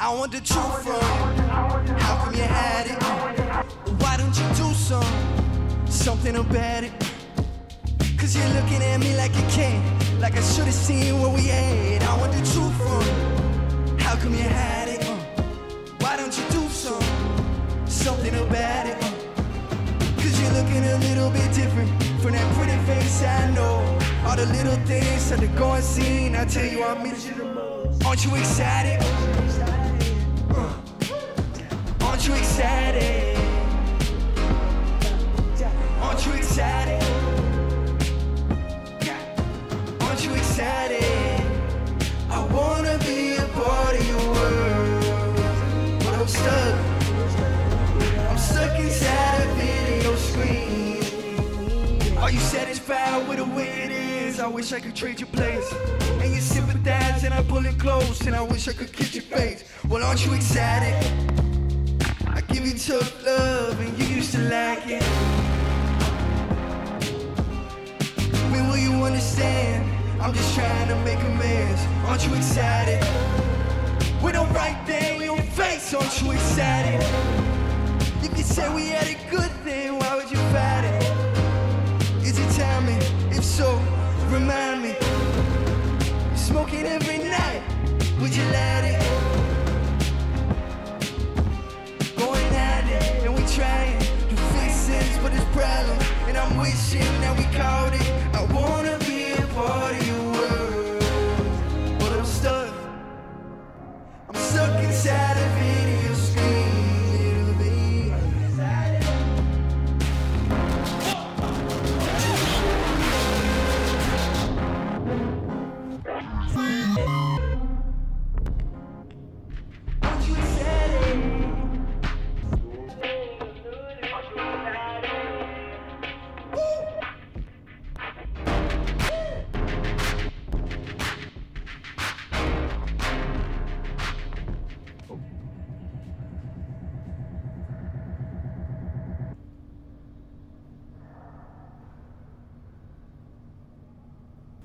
I want the truth from How come you had it? Why don't you do some something about it? Cause you're looking at me like you can't Like I should've seen what we had I want the truth from How come you had it? Why don't you do some something about it? Cause you're looking a little bit different from that pretty face I know. All the little things that they're going scene, I tell you I miss you the most. Aren't you excited? Uh, aren't you excited? I wish I could trade your place. And you sympathize and I pull it close and I wish I could kiss your face. Well, aren't you excited? I give you tough love and you used to like it. When will you understand? I'm just trying to make amends. Aren't you excited? We don't right thing, we don't face. Aren't you excited? You you say we had a good wishing that we caught it. I want